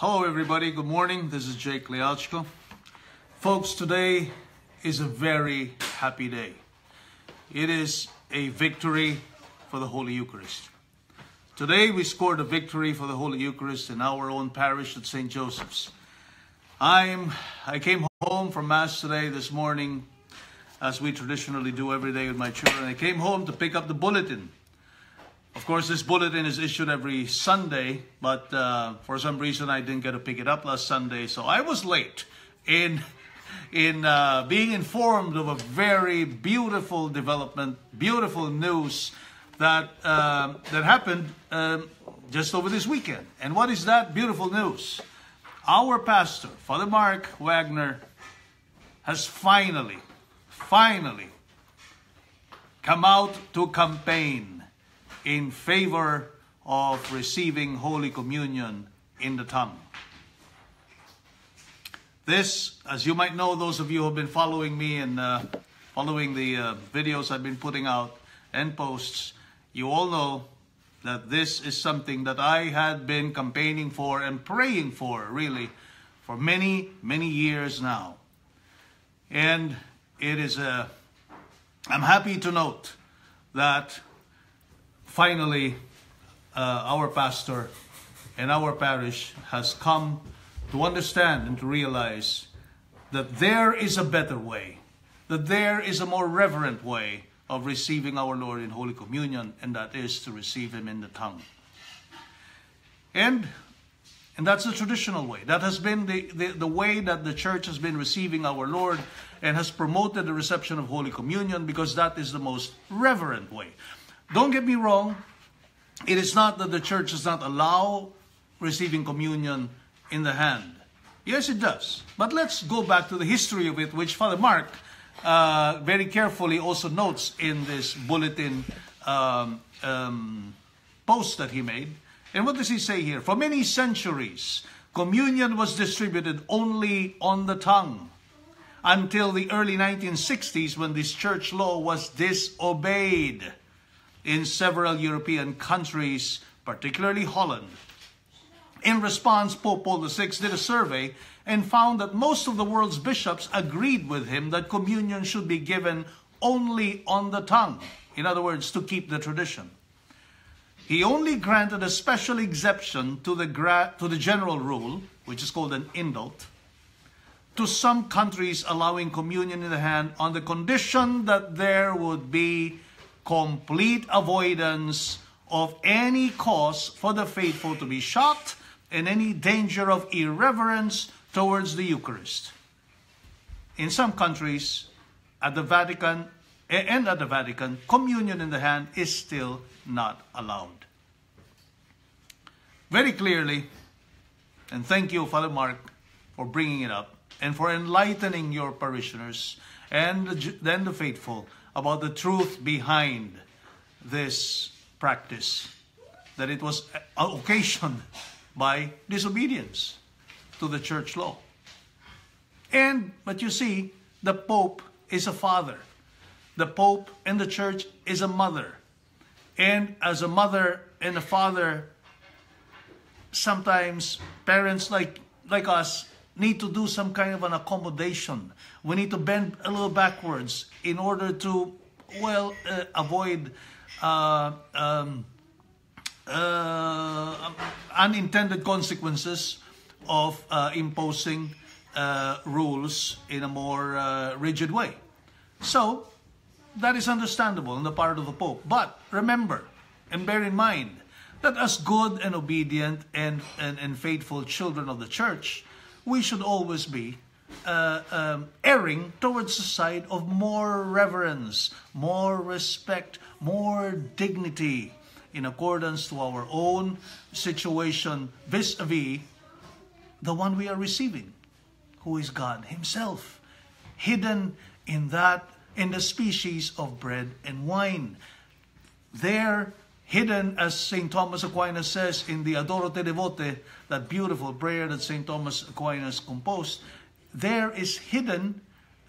Hello, everybody. Good morning. This is Jake Liachko. Folks, today is a very happy day. It is a victory for the Holy Eucharist. Today, we scored a victory for the Holy Eucharist in our own parish at St. Joseph's. I'm, I came home from Mass today, this morning, as we traditionally do every day with my children. I came home to pick up the bulletin of course, this bulletin is issued every Sunday, but uh, for some reason I didn't get to pick it up last Sunday, so I was late in in uh, being informed of a very beautiful development, beautiful news that uh, that happened um, just over this weekend. And what is that beautiful news? Our pastor, Father Mark Wagner, has finally, finally come out to campaign in favor of receiving Holy Communion in the tongue. This, as you might know, those of you who have been following me and uh, following the uh, videos I've been putting out and posts, you all know that this is something that I had been campaigning for and praying for, really, for many, many years now. And it is a, uh, I'm happy to note that finally, uh, our pastor and our parish has come to understand and to realize that there is a better way, that there is a more reverent way of receiving our Lord in Holy Communion, and that is to receive Him in the tongue. And and that's the traditional way. That has been the, the, the, way that the church has been receiving our Lord and has promoted the reception of Holy Communion because that is the most reverent way. Don't get me wrong. It is not that the church does not allow receiving communion in the hand. Yes, it does. But let's go back to the history of it, which Father Mark uh, very carefully also notes in this bulletin um, um, post that he made. And what does he say here? For many centuries, communion was distributed only on the tongue until the early 1960s when this church law was disobeyed in several European countries, particularly Holland. In response, Pope Paul VI did a survey and found that most of the world's bishops agreed with him that communion should be given only on the tongue. In other words, to keep the tradition. He only granted a special exception to the, to the general rule, which is called an indult, to some countries allowing communion in the hand on the condition that there would be complete avoidance of any cause for the faithful to be shocked and any danger of irreverence towards the Eucharist. In some countries, at the Vatican and at the Vatican, communion in the hand is still not allowed. Very clearly, and thank you, Father Mark, for bringing it up and for enlightening your parishioners and then the faithful about the truth behind this practice, that it was occasioned by disobedience to the church law. And, but you see, the Pope is a father. The Pope and the church is a mother. And as a mother and a father, sometimes parents like, like us need to do some kind of an accommodation. We need to bend a little backwards in order to, well, uh, avoid uh, um, uh, unintended consequences of uh, imposing uh, rules in a more uh, rigid way. So, that is understandable on the part of the Pope. But remember and bear in mind that as good and obedient and, and, and faithful children of the church, we should always be uh, um, erring towards the side of more reverence, more respect, more dignity in accordance to our own situation vis-a-vis the one we are receiving, who is God himself, hidden in that, in the species of bread and wine. There hidden, as St. Thomas Aquinas says in the Adoro Te Devote, that beautiful prayer that St. Thomas Aquinas composed, there is hidden,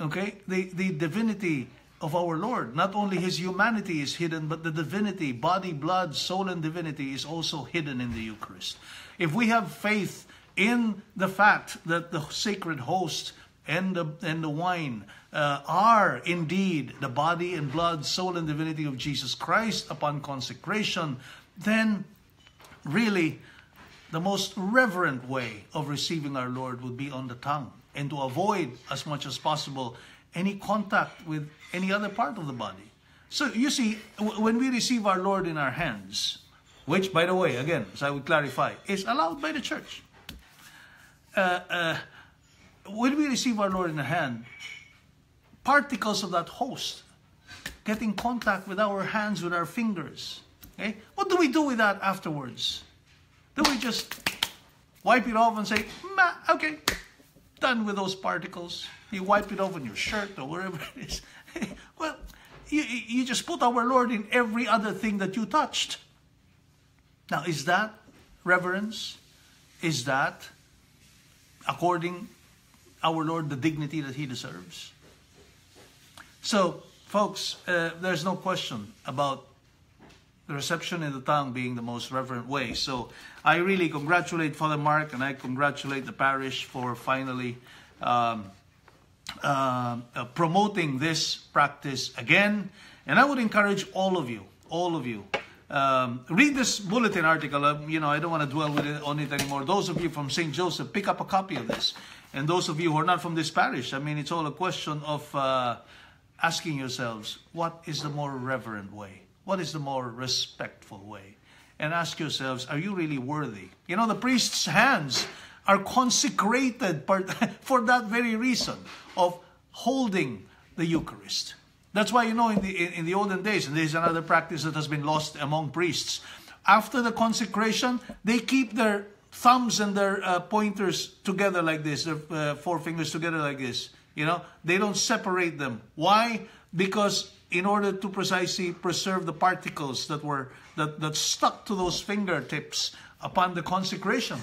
okay, the, the divinity of our Lord. Not only his humanity is hidden, but the divinity, body, blood, soul, and divinity is also hidden in the Eucharist. If we have faith in the fact that the sacred host and the, and the wine uh, are indeed the body and blood, soul and divinity of Jesus Christ upon consecration, then really the most reverent way of receiving our Lord would be on the tongue and to avoid as much as possible any contact with any other part of the body. So you see, when we receive our Lord in our hands, which by the way, again, as I would clarify, is allowed by the church. Uh, uh, when we receive our Lord in the hand, particles of that host get in contact with our hands, with our fingers. Okay? What do we do with that afterwards? Do we just wipe it off and say, okay, done with those particles? You wipe it off on your shirt or wherever it is. well, you, you just put our Lord in every other thing that you touched. Now, is that reverence? Is that according our Lord the dignity that he deserves? So, folks, uh, there's no question about the reception in the tongue being the most reverent way. So I really congratulate Father Mark and I congratulate the parish for finally um, uh, uh, promoting this practice again. And I would encourage all of you, all of you, um, read this bulletin article. Uh, you know, I don't want to dwell it, on it anymore. Those of you from St. Joseph, pick up a copy of this. And those of you who are not from this parish, I mean, it's all a question of uh, asking yourselves, what is the more reverent way? What is the more respectful way? And ask yourselves, are you really worthy? You know, the priest's hands are consecrated for that very reason of holding the Eucharist. That's why, you know, in the, in the olden days, and there's another practice that has been lost among priests, after the consecration, they keep their thumbs and their uh, pointers together like this, their uh, four fingers together like this. You know, they don't separate them. Why? Because in order to precisely preserve the particles that were that, that stuck to those fingertips upon the consecration.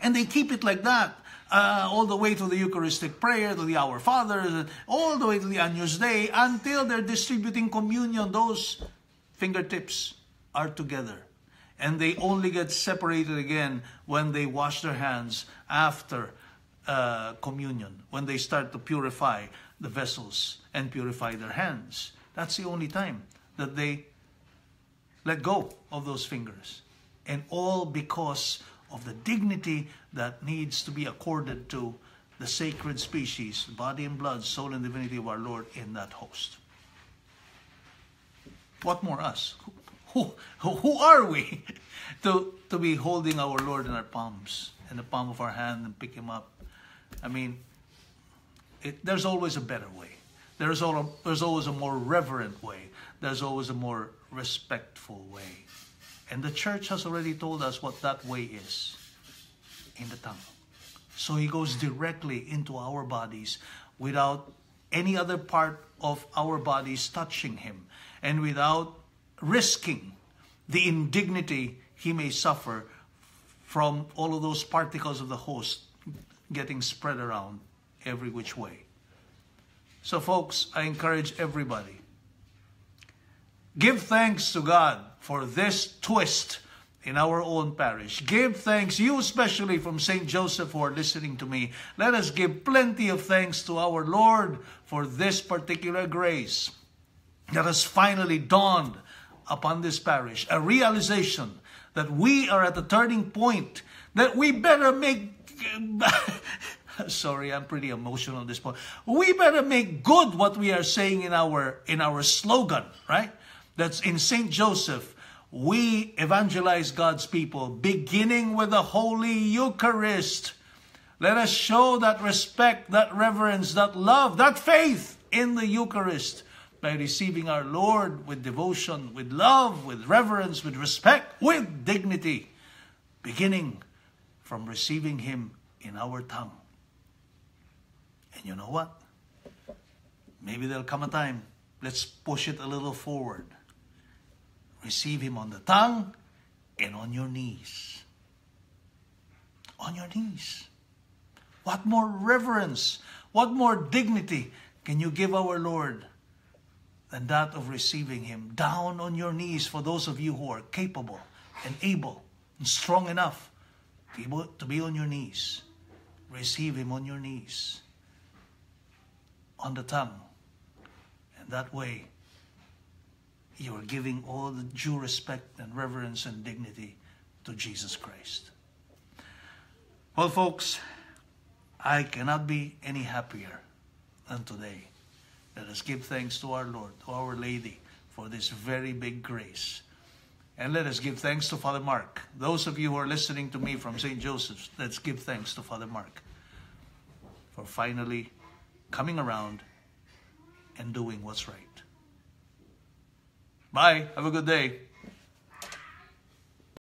And they keep it like that uh, all the way to the Eucharistic prayer, to the Our Father, all the way to the Agnus Dei, until they're distributing communion, those fingertips are together. And they only get separated again when they wash their hands after uh, communion, when they start to purify the vessels and purify their hands. That's the only time that they let go of those fingers. And all because of the dignity that needs to be accorded to the sacred species, body and blood, soul and divinity of our Lord in that host. What more us? Who, who, are we to, to be holding our Lord in our palms, in the palm of our hand and pick him up? I mean, it, there's always a better way. There's, all, there's always a more reverent way. There's always a more respectful way. And the church has already told us what that way is in the tongue. So he goes directly into our bodies without any other part of our bodies touching him and without risking the indignity he may suffer from all of those particles of the host getting spread around every which way. So, folks, I encourage everybody give thanks to God for this twist in our own parish. Give thanks, you especially from St. Joseph who are listening to me. Let us give plenty of thanks to our Lord for this particular grace that has finally dawned upon this parish. A realization that we are at a turning point, that we better make. sorry i'm pretty emotional at this point we better make good what we are saying in our in our slogan right that's in st joseph we evangelize God's people, beginning with the Holy Eucharist. Let us show that respect, that reverence, that love, that faith in the Eucharist by receiving our Lord with devotion, with love, with reverence, with respect, with dignity, beginning from receiving Him in our tongue. And you know what? Maybe there'll come a time, let's push it a little forward Receive Him on the tongue and on your knees. On your knees. What more reverence, what more dignity can you give our Lord than that of receiving Him down on your knees for those of you who are capable and able and strong enough to be on your knees. Receive Him on your knees, on the tongue. And that way, you are giving all the due respect and reverence and dignity to Jesus Christ. Well, folks, I cannot be any happier than today. Let us give thanks to our Lord, to Our Lady, for this very big grace. And let us give thanks to Father Mark. Those of you who are listening to me from St. Joseph's, let's give thanks to Father Mark for finally coming around and doing what's right. Bye. Have a good day.